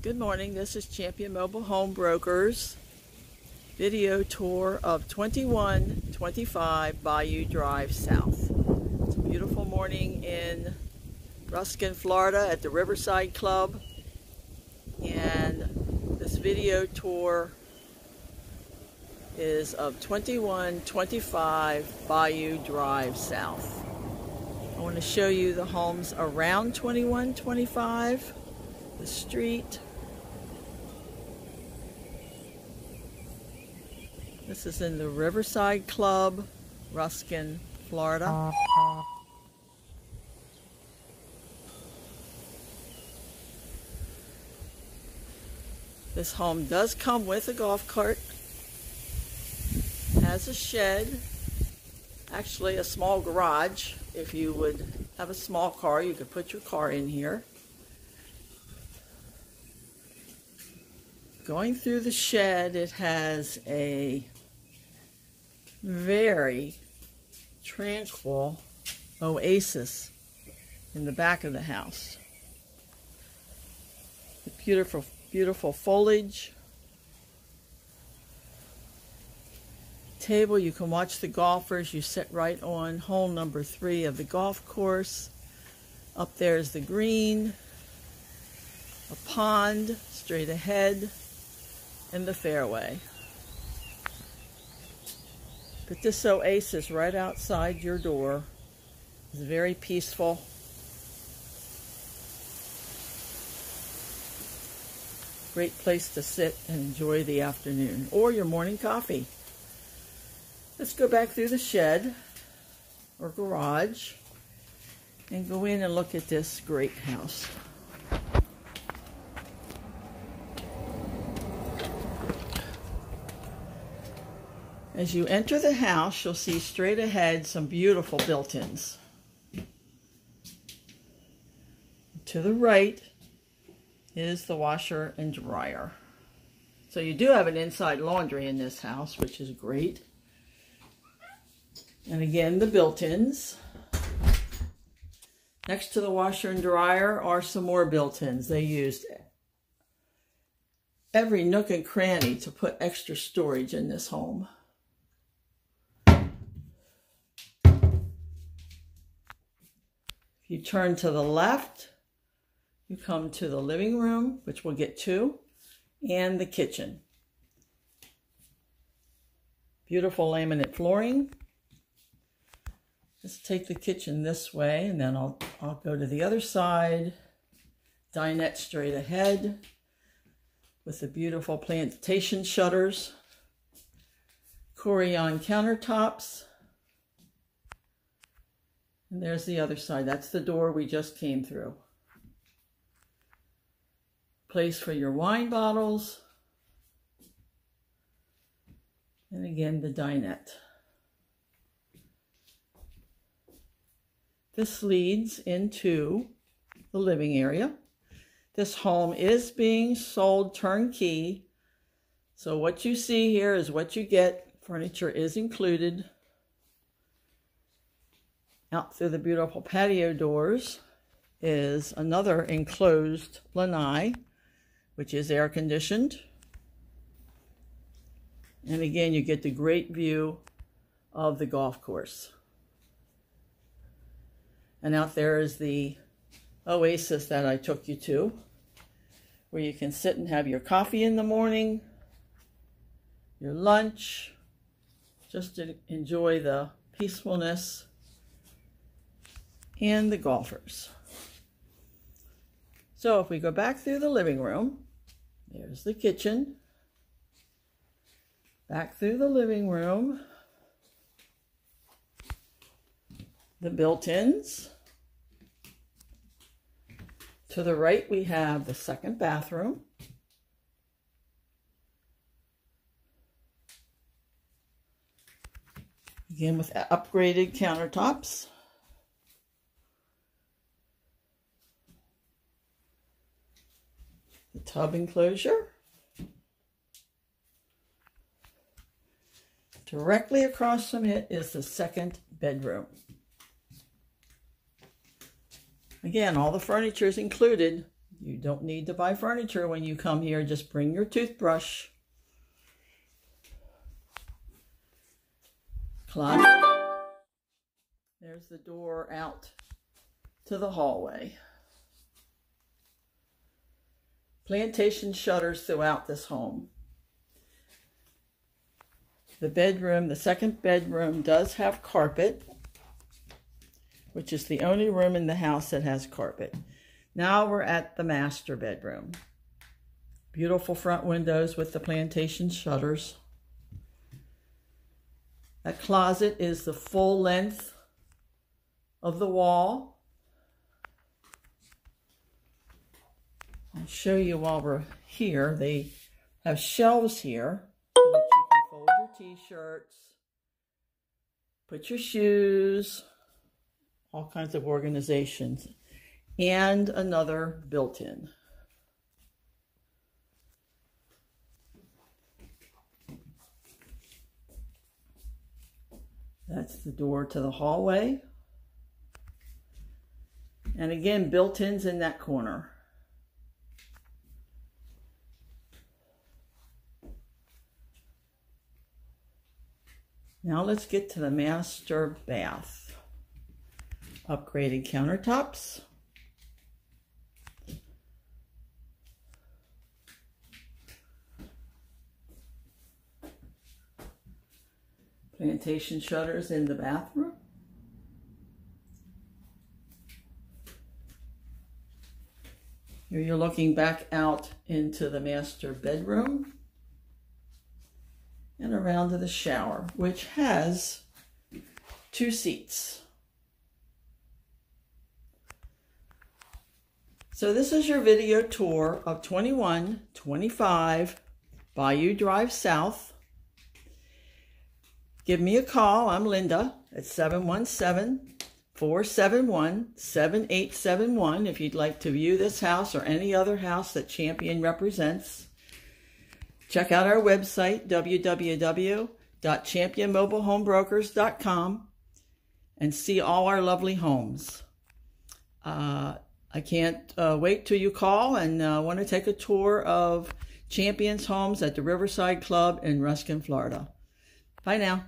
Good morning, this is Champion Mobile Home Brokers video tour of 2125 Bayou Drive South. It's a beautiful morning in Ruskin, Florida at the Riverside Club and this video tour is of 2125 Bayou Drive South. I want to show you the homes around 2125, the street. This is in the Riverside Club, Ruskin, Florida. This home does come with a golf cart has a shed, actually a small garage. If you would have a small car, you could put your car in here. Going through the shed, it has a very tranquil oasis in the back of the house. The beautiful, beautiful foliage table. You can watch the golfers. You sit right on hole number three of the golf course. Up there is the green, a pond straight ahead, and the fairway. But this oasis right outside your door is very peaceful. Great place to sit and enjoy the afternoon or your morning coffee. Let's go back through the shed or garage and go in and look at this great house. As you enter the house, you'll see straight ahead some beautiful built-ins. To the right is the washer and dryer. So you do have an inside laundry in this house, which is great. And again, the built-ins. Next to the washer and dryer are some more built-ins. They used every nook and cranny to put extra storage in this home. You turn to the left, you come to the living room, which we'll get to, and the kitchen. Beautiful laminate flooring. Just take the kitchen this way and then I'll, I'll go to the other side. Dinette straight ahead with the beautiful plantation shutters. Corian countertops. And there's the other side. That's the door we just came through. Place for your wine bottles. And again, the dinette. This leads into the living area. This home is being sold turnkey. So what you see here is what you get. Furniture is included. Out through the beautiful patio doors is another enclosed lanai, which is air conditioned. And again, you get the great view of the golf course. And out there is the oasis that I took you to, where you can sit and have your coffee in the morning, your lunch, just to enjoy the peacefulness and the golfers. So if we go back through the living room, there's the kitchen. Back through the living room, the built-ins. To the right, we have the second bathroom. Again, with upgraded countertops. The tub enclosure. Directly across from it is the second bedroom. Again, all the furniture is included, You don't need to buy furniture when you come here. Just bring your toothbrush. Closet. There's the door out to the hallway. Plantation shutters throughout this home. The bedroom, the second bedroom does have carpet, which is the only room in the house that has carpet. Now we're at the master bedroom. Beautiful front windows with the plantation shutters. That closet is the full length of the wall. Show you while we're here. They have shelves here that you can fold your t-shirts, put your shoes, all kinds of organizations and another built-in. That's the door to the hallway. And again, built-ins in that corner. Now let's get to the master bath. Upgraded countertops. Plantation shutters in the bathroom. Here you're looking back out into the master bedroom and around to the shower, which has two seats. So this is your video tour of 2125 Bayou Drive South. Give me a call. I'm Linda at 717-471-7871 if you'd like to view this house or any other house that Champion represents. Check out our website, www.championmobilehomebrokers.com and see all our lovely homes. Uh, I can't uh, wait till you call and uh, want to take a tour of Champions Homes at the Riverside Club in Ruskin, Florida. Bye now.